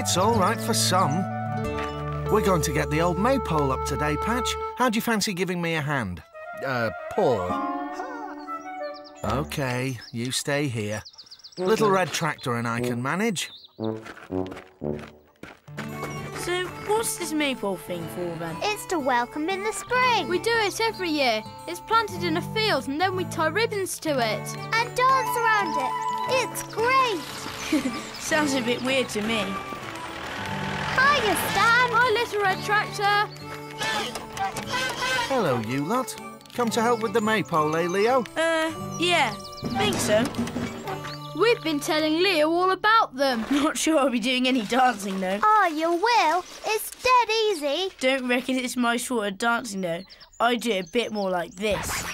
It's all right for some. We're going to get the old maypole up today, Patch. How do you fancy giving me a hand? Uh, paw. OK, you stay here. Little Red Tractor and I can manage. So, what's this maypole thing for then? It's to welcome in the spring. We do it every year. It's planted in a field and then we tie ribbons to it. And dance around it. It's great. Sounds a bit weird to me. Hiya, Stan. Hi, little red tractor. Hello, you lot. Come to help with the maypole, eh, Leo? Uh, yeah, think so. We've been telling Leo all about them. Not sure I'll be doing any dancing though. Oh, you will. It's dead easy. Don't reckon it's my sort of dancing though. I do a bit more like this.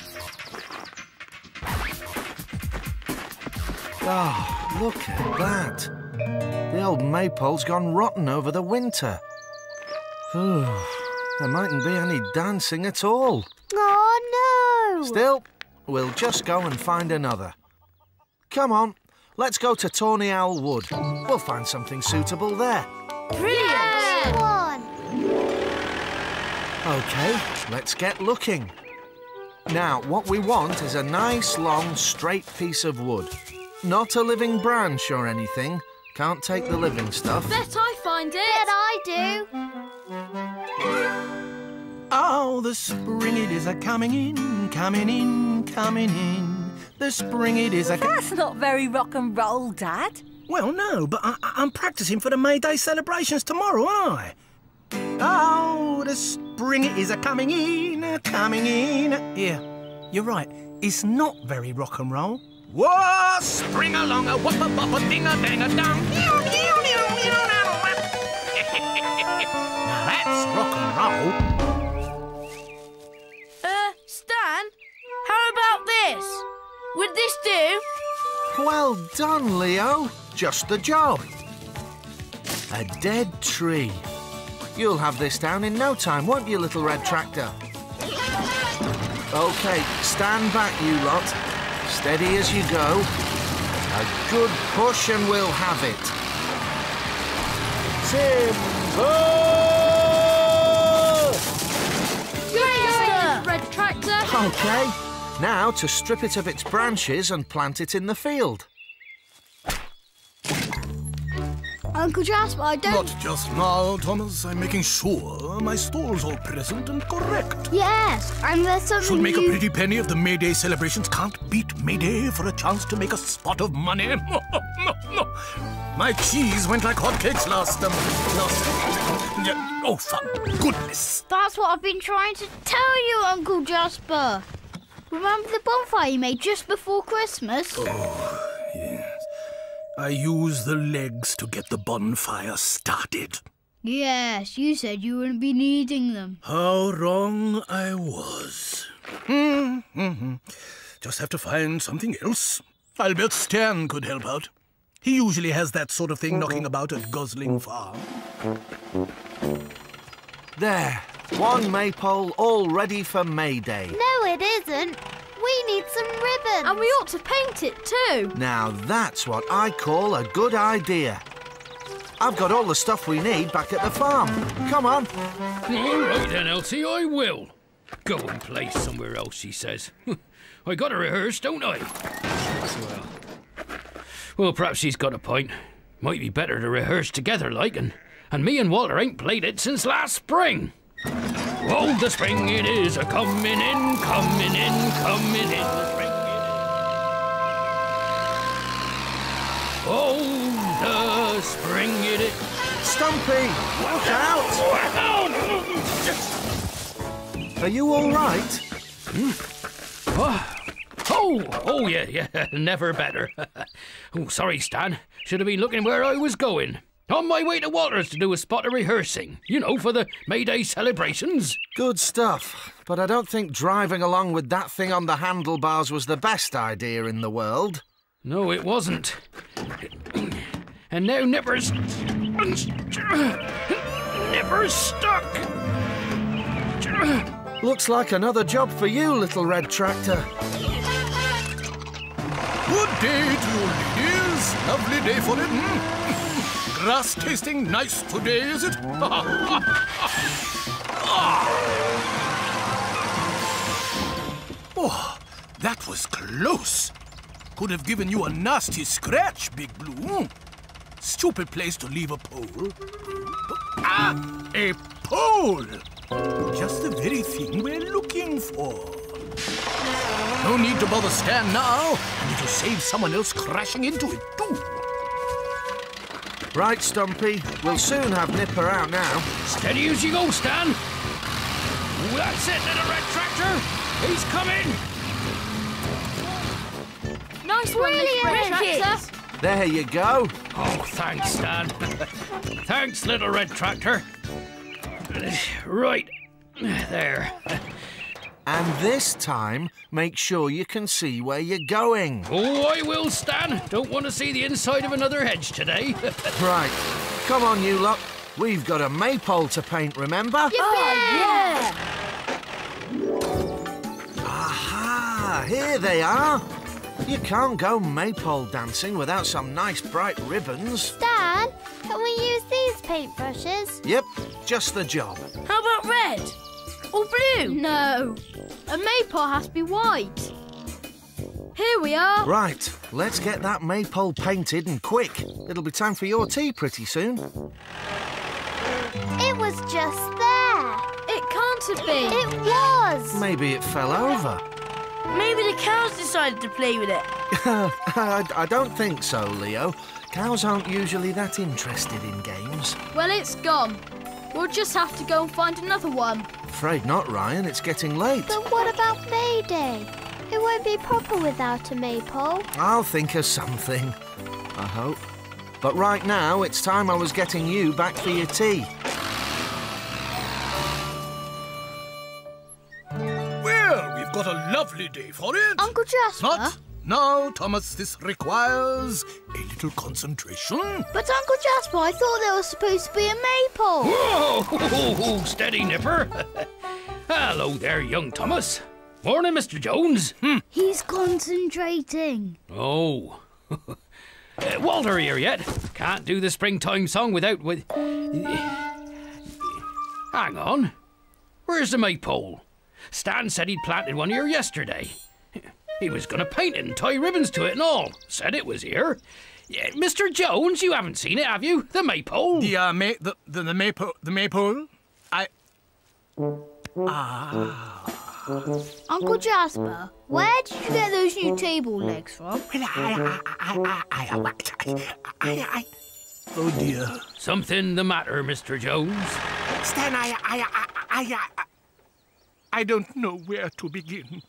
Oh, look at that. The old maypole's gone rotten over the winter. Phew, there mightn't be any dancing at all. Oh, no. Still, we'll just go and find another. Come on, let's go to Tawny Owl Wood. We'll find something suitable there. Brilliant! One. OK, let's get looking. Now, what we want is a nice, long, straight piece of wood. Not a living branch or anything. Can't take the living stuff. Bet I find it. Bet it. I do. Oh, the spring it is a coming in, coming in, coming in. The spring it is a. That's not very rock and roll, Dad. Well, no, but I, I- I'm practicing for the May Day celebrations tomorrow, aren't I? Oh, the spring it is a coming in, a coming in. Yeah, you're right. It's not very rock and roll. Whoa, spring along a whopper bopper ding a dang a dong. that's rock and roll. Uh, Stan, how about this? Would this do? Well done, Leo. Just the job. A dead tree. You'll have this down in no time, won't you, little red tractor? OK, stand back, you lot. Steady as you go. A good push and we'll have it. Timber! Red tractor. OK, now to strip it of its branches and plant it in the field. Uncle Jasper, I don't. Not just now, Thomas. I'm making sure my stall's all present and correct. Yes, and there's something. Should make a pretty penny if the May Day celebrations can't beat May Day for a chance to make a spot of money. My cheese went like hotcakes last um, last. Yeah, oh, for goodness! That's what I've been trying to tell you, Uncle Jasper. Remember the bonfire you made just before Christmas? Oh, yes. I use the legs to get the bonfire started. Yes, you said you wouldn't be needing them. How wrong I was. Hmm, hmm, hmm. Just have to find something else. I'll bet Stan could help out. He usually has that sort of thing knocking about at Gosling Farm. There, one maypole all ready for May Day. No, it isn't. We need some ribbons. And we ought to paint it too. Now that's what I call a good idea. I've got all the stuff we need back at the farm. Come on. All right then, Elsie, I will. Go and play somewhere else, she says. I got to rehearse, don't I? Well, well, perhaps she's got a point. Might be better to rehearse together, like, and, and me and Walter ain't played it since last spring. Oh, the spring it is a coming in, coming in, coming in. The spring it is. Oh, the spring it is. Stumpy, look out! Are you all right? Hmm. Ah. Oh, oh yeah, yeah, never better. oh, sorry, Stan. Should have been looking where I was going. On my way to Walters to do a spot of rehearsing, you know, for the May Day celebrations. Good stuff. But I don't think driving along with that thing on the handlebars was the best idea in the world. No, it wasn't. And now Nipper's. Nipper's stuck. Looks like another job for you, little red tractor. Good day to you, ladies. Lovely day for it. Grass tasting nice today, is it? oh, that was close. Could have given you a nasty scratch, Big Blue. Stupid place to leave a pole. Ah, a pole! Just the very thing we're looking for. No need to bother Stan now, it'll save someone else crashing into it, too. Right, Stumpy. We'll soon have Nipper out now. Steady as you go, Stan. That's it, little red tractor. He's coming. Nice one, Brilliant. Red Tractor. There you go. Oh, thanks, Stan. thanks, little red tractor. Right. There. And this time, make sure you can see where you're going. Oh, I will, Stan. Don't want to see the inside of another hedge today. Right. Come on, you lot. We've got a maypole to paint, remember? Oh yeah! Aha! Here they are. You can't go maypole dancing without some nice bright ribbons. Dad, can we use these paintbrushes? Yep, just the job. How about red? Or blue? No. A maypole has to be white. Here we are. Right, let's get that maypole painted and quick. It'll be time for your tea pretty soon. It was just there. It can't have been. It was. Maybe it fell over. Maybe the cows decided to play with it. I, I don't think so, Leo. Cows aren't usually that interested in games. Well, it's gone. We'll just have to go and find another one. Afraid not, Ryan. It's getting late. But what about May Day? It won't be proper without a maypole. I'll think of something. I hope. But right now, it's time I was getting you back for your tea. Well, we've got a lovely day for it. Uncle Jasper? Not now, Thomas. This requires a little concentration. But Uncle Jasper, I thought there was supposed to be a maypole. Whoa! Steady, Nipper. Hello there, young Thomas. Morning, Mr. Jones. He's concentrating. Oh. Uh, Walter here yet? Can't do the springtime song without with. Hang on. Where's the maypole? Stan said he'd planted one here yesterday. He was going to paint it and tie ribbons to it and all. Said it was here. Yeah, Mr. Jones, you haven't seen it, have you? The maypole. The uh, may the the, the maypole the maypole. I Ah. Uncle Jasper, where did you get those new table legs from? well, I I I I I I I. Oh dear, Something the matter, Mr. Jones? Stan, I I I I I. I don't know where to begin.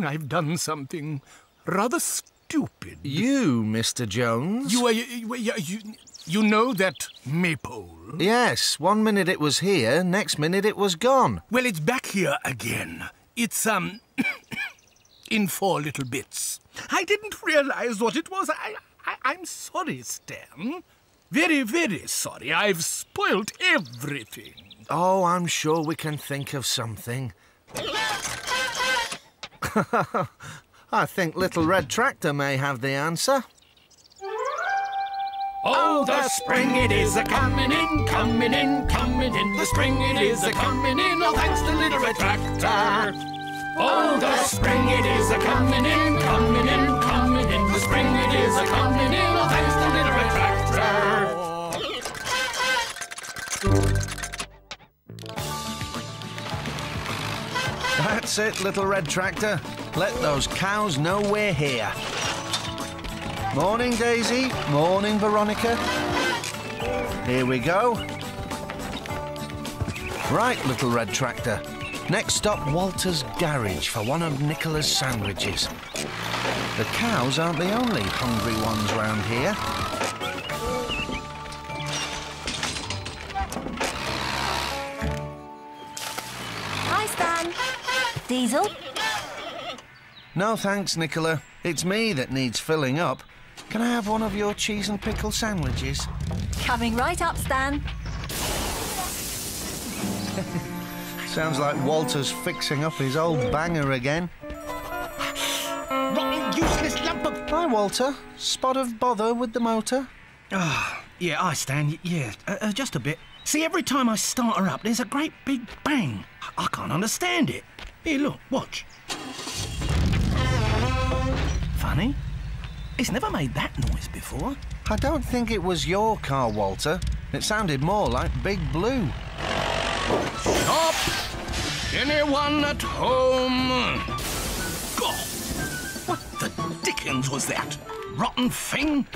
I've done something rather stupid. You, Mr. Jones? You, uh, you, you, you, you know that maypole? Yes, one minute it was here, next minute it was gone. Well, it's back here again. It's, um, in four little bits. I didn't realize what it was. I, I, I'm sorry, Stan. Very, very sorry. I've spoilt everything. Oh, I'm sure we can think of something. I think Little Red Tractor may have the answer. Oh, the spring it is a coming in, coming in, coming in. The spring it is a coming in, all thanks to little red tractor. Oh, the spring it is a coming in, coming in, coming in. The spring it is a coming in, all thanks to little red tractor. That's it, Little Red Tractor. Let those cows know we're here. Morning, Daisy. Morning, Veronica. Here we go. Right, Little Red Tractor. Next stop, Walter's Garage for one of Nicola's sandwiches. The cows aren't the only hungry ones round here. Hi, Stan. Diesel? No thanks, Nicola. It's me that needs filling up. Can I have one of your cheese and pickle sandwiches? Coming right up, Stan. Sounds like Walter's fixing up his old banger again. Rotten, useless lump of... Hi, Walter. Spot of bother with the motor? Ah, Yeah, I stand. Yeah, uh, uh, just a bit. See, every time I start her up, there's a great big bang. I can't understand it. Here, look, watch. Funny. It's never made that noise before. I don't think it was your car, Walter. It sounded more like Big Blue. Stop! Anyone at home? God! What the dickens was that? Rotten thing?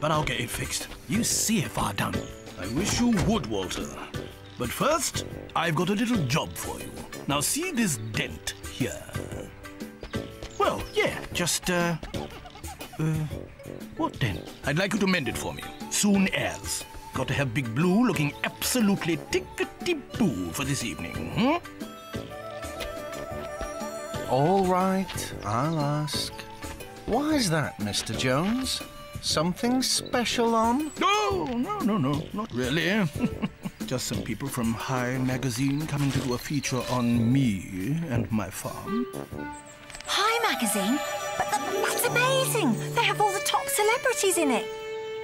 But I'll get it fixed. You see if I don't. I wish you would, Walter. But first, I've got a little job for you. Now see this dent here? Well, yeah, just, uh... Uh, what dent? I'd like you to mend it for me. Soon as. Got to have Big Blue looking absolutely tickety-boo for this evening, hmm? All right, I'll ask. Why's that, Mr. Jones? Something special on? No, no, no, no, not really. Just some people from High Magazine coming to do a feature on me and my farm. High magazine? But th- that's amazing. They have all the top celebrities in it.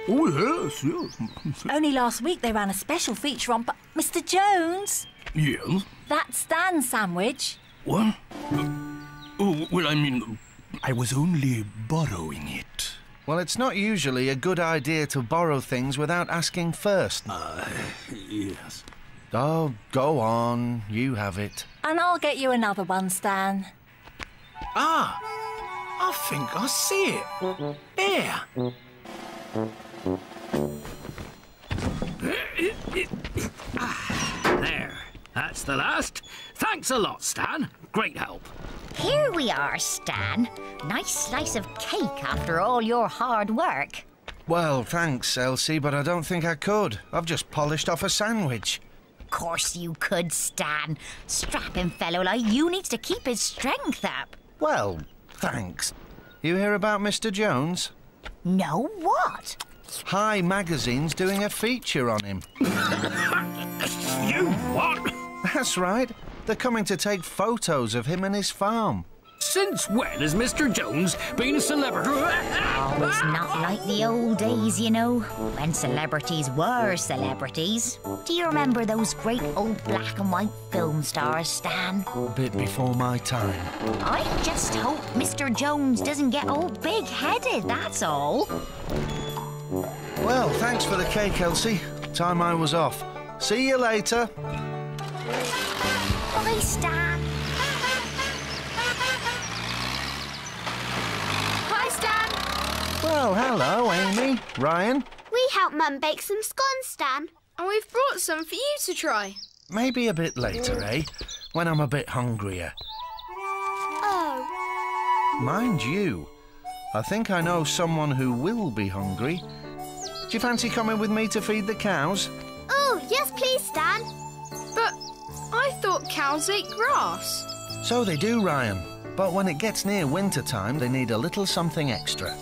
Oh, yes, yes. Only last week they ran a special feature on but Mr. Jones. yes? That Stan sandwich. What? Uh, oh, well, I mean, I was only borrowing it. Well, it's not usually a good idea to borrow things without asking first. Yes. Oh, go on. You have it. And I'll get you another one, Stan. Ah, I think I see it. There. There. That's the last. Thanks a lot, Stan. Great help. Here we are, Stan. Nice slice of cake after all your hard work. Well, thanks, Elsie, but I don't think I could. I've just polished off a sandwich. Of course you could, Stan. Strapping fellow like you needs to keep his strength up. Well, thanks. You hear about Mr. Jones? No, what? High Magazine's doing a feature on him. You what? That's right. They're coming to take photos of him and his farm. Since when has Mr. Jones been a celebrity? Oh, it's not like the old days, you know, when celebrities were celebrities. Do you remember those great old black and white film stars, Stan? A bit before my time. I just hope Mr. Jones doesn't get all big-headed, that's all. Well, thanks for the cake, Elsie. Time I was off. See you later. Bye, Stan. Hi, Stan. Well, hello, Amy. Ryan. We helped Mum bake some scones, Stan. And we've brought some for you to try. Maybe a bit later, eh? When I'm a bit hungrier. Oh, Mind you, I think I know someone who will be hungry. Do you fancy coming with me to feed the cows? oh, yes, please, Stan. But I thought cows ate grass. So they do, Ryan. But when it gets near winter time, they need a little something extra.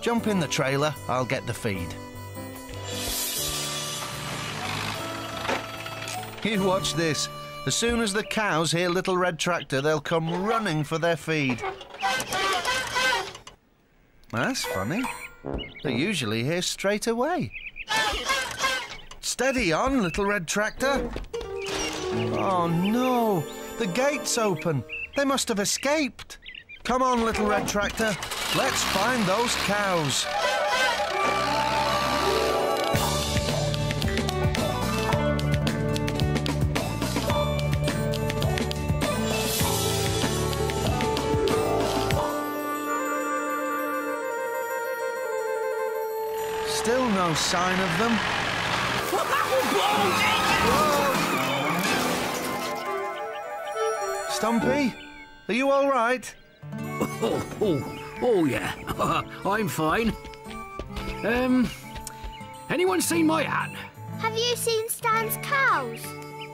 Jump in the trailer, I'll get the feed. You watch this. As soon as the cows hear Little Red Tractor, they'll come running for their feed. That's funny. They're usually here straight away. Steady on, Little Red Tractor. Oh no, the gate's open. They must have escaped. Come on, Little Red Tractor. Let's find those cows. Still no sign of them. Stumpy, are you all right? Oh, oh, oh yeah. I'm fine. Um, anyone seen my hat? Have you seen Stan's cows?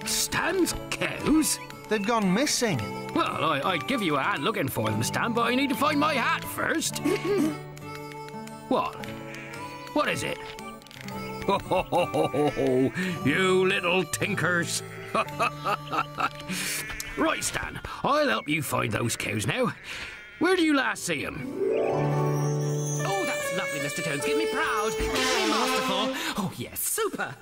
Stan's cows? They've gone missing. Well, I, I'd give you a hand looking for them, Stan, but I need to find my hat first. what? What is it? Oh, you little tinkers. right, Stan, I'll help you find those cows now. Where do you last see them? Oh, that's lovely, Mr. Jones. Give me proud. Give me masterful. Oh, yes, super.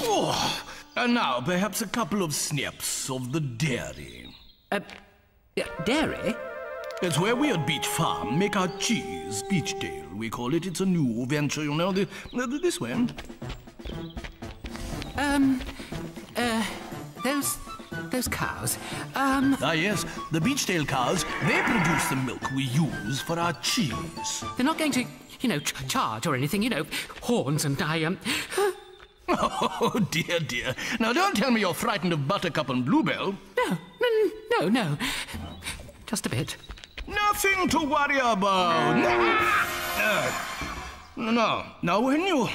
Oh, and now perhaps a couple of snips of the dairy. Uh, uh, dairy? It's where we at Beech Farm make our cheese, Beechdale, we call it. It's a new venture, you know. The, the, this way. Um, uh, those, those cows, um... Ah, yes, the Beechdale cows, they produce the milk we use for our cheese. They're not going to, you know, ch charge or anything, you know, horns and I, um... Oh, dear, dear. Now, don't tell me you're frightened of Buttercup and Bluebell. No, no, no. Just a bit. Nothing to worry about. No, no. Now, when you...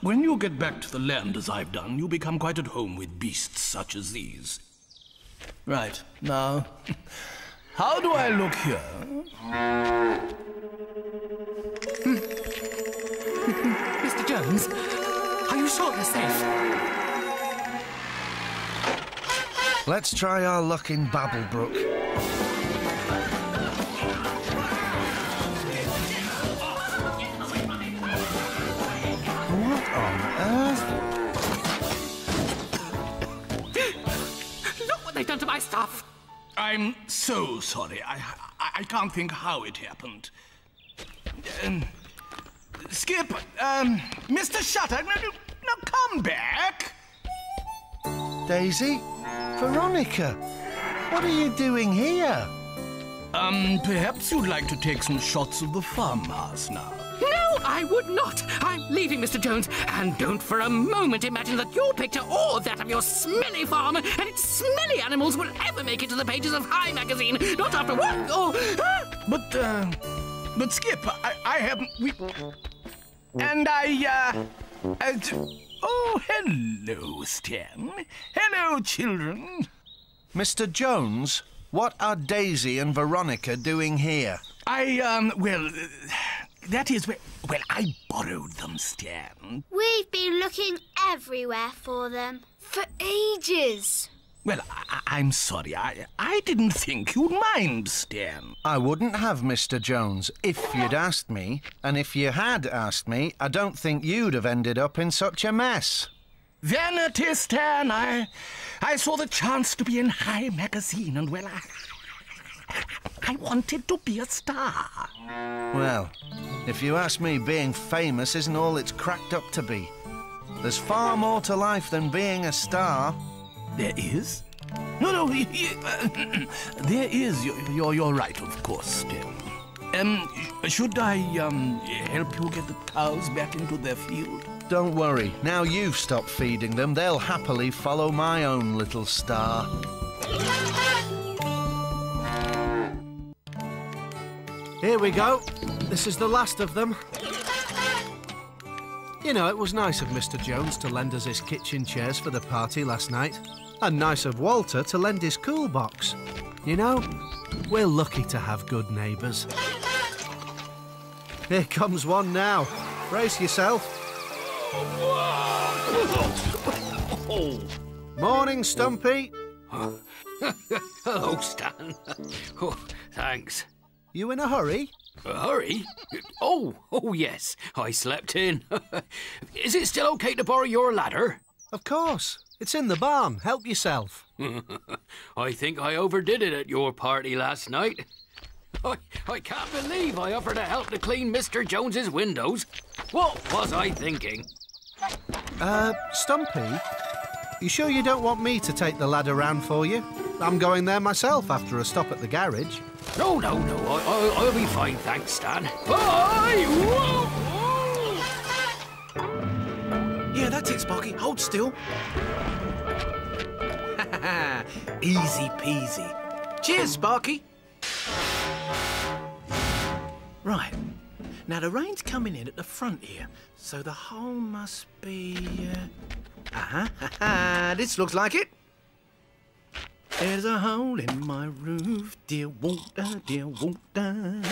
When you get back to the land as I've done, you become quite at home with beasts such as these. Right, now... How do I look here? Hmm. Mr. Jones, are you sure you're safe? Let's try our luck in Babblebrook. They've done to my stuff! I'm so sorry. I, I, I can't think how it happened. Um, Skip, um, Mr. Shutter, no, no, no, come back. Daisy? Veronica? What are you doing here? Um, perhaps you'd like to take some shots of the farmhouse now. No, I would not. I'm leaving, Mr. Jones. And don't for a moment imagine that your picture or that of your smelly farm and its smelly animals will ever make it to the pages of High Magazine. Not after what? Oh, ah. But, uh, but Skip, I, I haven't. We, and I, uh, uh, oh, hello, Stan. Hello, children. Mr. Jones, what are Daisy and Veronica doing here? I, um, well, uh, that is where, well, I borrowed them, Stan. We've been looking everywhere for them. For ages. Well, I, I'm sorry. I, I didn't think you'd mind, Stan. I wouldn't have, Mr. Jones, if you'd asked me. And if you had asked me, I don't think you'd have ended up in such a mess. Vanity, Stan. I, I saw the chance to be in High Magazine, and well, I, I wanted to be a star. Well, if you ask me, being famous isn't all it's cracked up to be. There's far more to life than being a star. There is? No, no, uh, there is. You're, you're, you're right, of course, Stan. Um, should I, um, help you get the cows back into their field? Don't worry. Now you've stopped feeding them, they'll happily follow my own little star. Here we go. This is the last of them. You know, it was nice of Mr. Jones to lend us his kitchen chairs for the party last night. And nice of Walter to lend his cool box. You know, we're lucky to have good neighbours. Here comes one now. Brace yourself. Morning, Stumpy. Hello, Stan. Oh, thanks. You in a hurry? A hurry? Oh, oh yes. I slept in. Is it still okay to borrow your ladder? Of course. It's in the barn. Help yourself. I think I overdid it at your party last night. I, I can't believe I offered to help to clean Mr. Jones's windows. What was I thinking? Uh, Stumpy, you sure you don't want me to take the ladder round for you? I'm going there myself after a stop at the garage. No, no, no. I, I, I'll be fine, thanks, Stan. Bye! Whoa! Yeah, that's it, Sparky. Hold still. Easy peasy. Cheers, Sparky. Right. Now, the rain's coming in at the front here, so the hole must be... Uh... Uh-huh. this looks like it. There's a hole in my roof, dear Walter, dear Walter.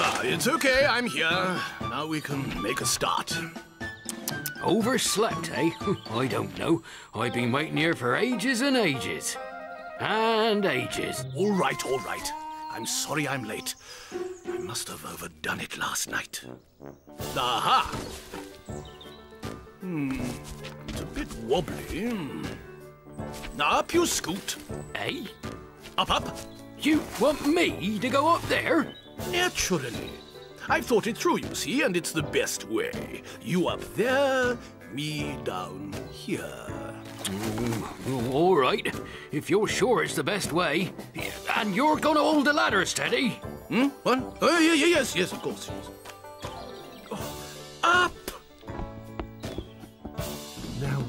Ah, it's okay, I'm here. Now we can make a start. Overslept, eh? I don't know. I've been waiting here for ages and ages. And ages. All right, all right. I'm sorry I'm late. I must have overdone it last night. Aha! Hmm, it's a bit wobbly. Now up you scoot. Eh? Up, up. You want me to go up there? Naturally. I've thought it through, you see, and it's the best way. You up there, me down here. Oh, all right, if you're sure it's the best way. And you're gonna hold the ladder steady? Hmm? What? Oh, yeah, yeah, yes, yes, of course, yes.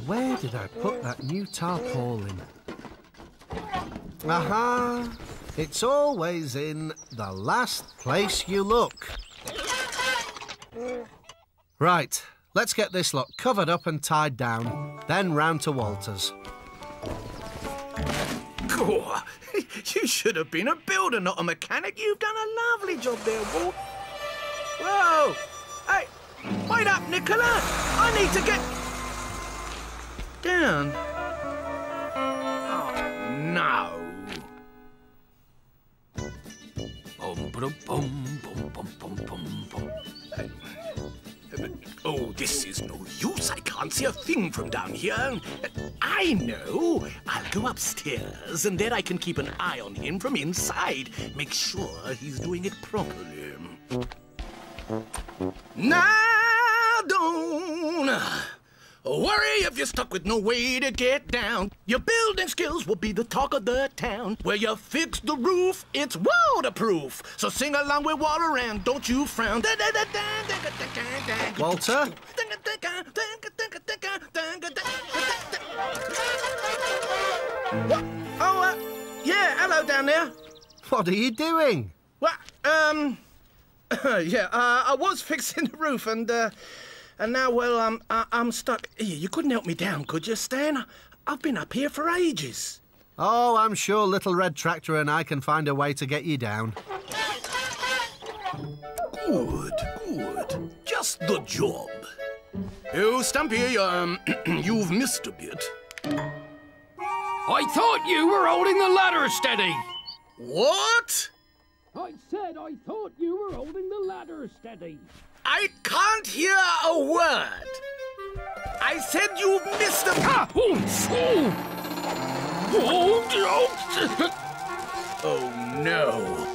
Where did I put that new tarpaulin? Aha! It's always in the last place you look. Right, let's get this lot covered up and tied down, then round to Walter's. Oh, you should have been a builder, not a mechanic. You've done a lovely job there, Walt. Whoa! Hey, wait up, Nicola! I need to get down. Oh, no. Oh, this is no use. I can't see a thing from down here. I know. I'll go upstairs, and there I can keep an eye on him from inside. Make sure he's doing it properly. Now, don't worry if you're stuck with no way to get down. Your building skills will be the talk of the town. Where you fix the roof, it's waterproof. So sing along with Walter and don't you frown. Walter? What? Oh, uh, yeah, hello down there. What are you doing? What? Um, yeah, uh, I was fixing the roof and, uh, and now, well, um, I, I'm stuck. Here, You couldn't help me down, could you, Stan? I've been up here for ages. Oh, I'm sure Little Red Tractor and I can find a way to get you down. Good, good. Just the job. Oh, Stumpy, um, you've missed a bit. I thought you were holding the ladder steady. What? I said I thought you were holding the ladder steady. I can't hear a word. I said you missed a... Ah! Oh! Oh! Oh! Oh, no.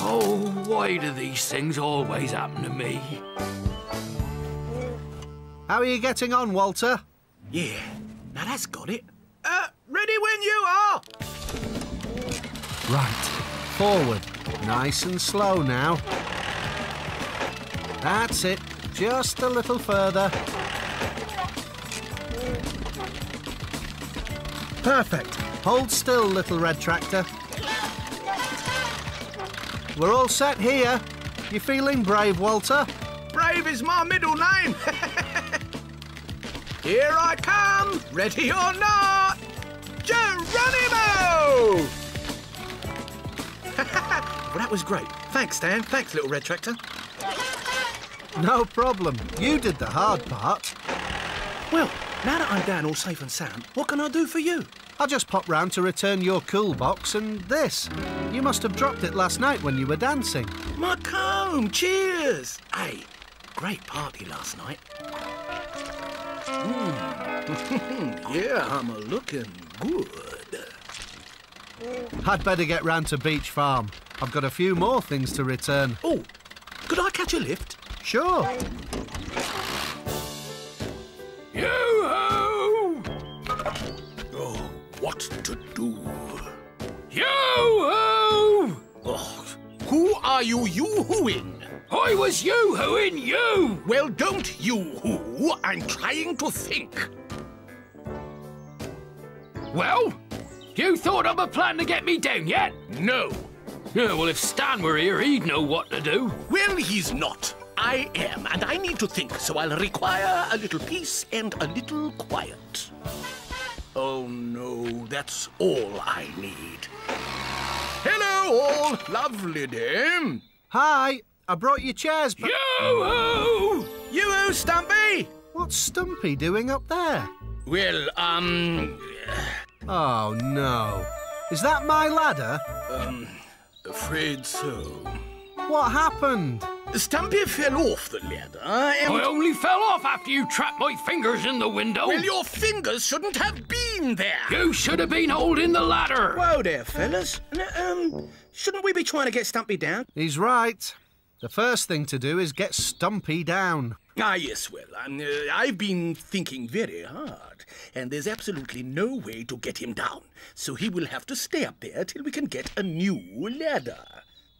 Oh, why do these things always happen to me? How are you getting on, Walter? Yeah, now that's got it. Uh, ready when you are. Right. Forward. Nice and slow now. That's it. Just a little further. Perfect. Hold still, little red tractor. We're all set here. You feeling brave, Walter? Brave is my middle name. Here I come, ready or not. Geronimo! well, that was great. Thanks, Stan. Thanks, little red tractor. No problem. You did the hard part. Well, now that I'm down all safe and sound, what can I do for you? I just popped round to return your cool box and this. You must have dropped it last night when you were dancing. My comb, cheers! Hey, great party last night. Mm. yeah, I'm a looking good. I'd better get round to Beech Farm. I've got a few more things to return. Oh, could I catch a lift? Sure. Yoo-hoo! Oh, what to do? Yoo-hoo! Oh, who are you yoo-hooing? I was yoo-hooing you! Well, don't yoo-hoo. I'm trying to think. Well, you thought of a plan to get me down yet? No. Yeah, well, if Stan were here, he'd know what to do. Well, he's not. I am, and I need to think, so I'll require a little peace and a little quiet. Oh, no, that's all I need. Hello, all. Lovely day. Hi, I brought you chairs, but... Yoo-hoo! You, Stumpy? What's Stumpy doing up there? Well, um... Oh, no. Is that my ladder? Um, afraid so. What happened? Stumpy fell off the ladder and... I only fell off after you trapped my fingers in the window. Well, your fingers shouldn't have been there. You should have been holding the ladder. Whoa there, fellas. Um, shouldn't we be trying to get Stumpy down? He's right. The first thing to do is get Stumpy down. Ah, yes, well, uh, I've been thinking very hard, and there's absolutely no way to get him down. So he will have to stay up there till we can get a new ladder.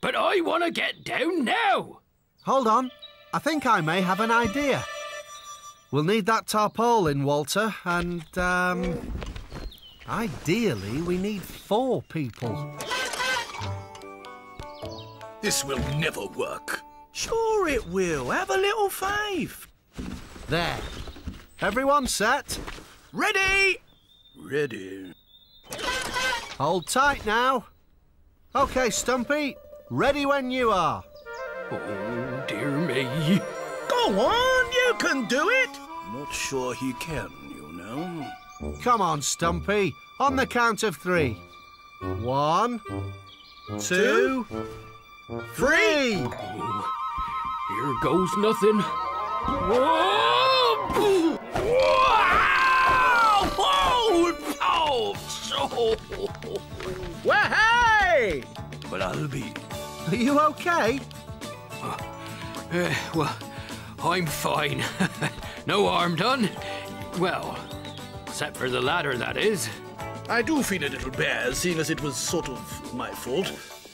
But I want to get down now. Hold on. I think I may have an idea. We'll need that tarpaulin, Walter, and, um... Ideally, we need four people. This will never work. Sure it will. Have a little faith. There. Everyone set? Ready? Ready. Hold tight now. OK, Stumpy. Ready when you are. Oh, dear me. Go on, you can do it. Not sure he can, you know. Come on, Stumpy. On the count of three. One, two, three. Oh, here goes nothing. Whoa! But I'll be. Are you OK? Uh, well, I'm fine. no harm done. Well, except for the ladder, that is. I do feel a little bad, seeing as it was sort of my fault.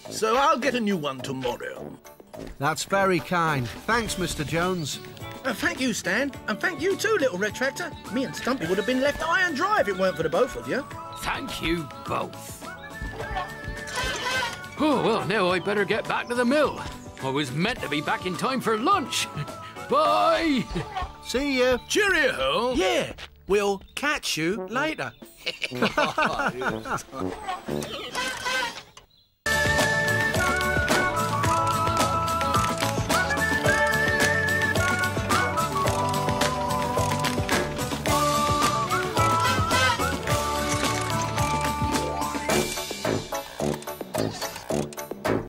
So I'll get a new one tomorrow. That's very kind. Thanks, Mr. Jones. Uh, thank you, Stan. And thank you too, little red tractor. Me and Stumpy would have been left high and dry if it weren't for the both of you. Thank you both. Oh, well, now I better get back to the mill. I was meant to be back in time for lunch. Bye! See you. Cheerio! Yeah, we'll catch you later.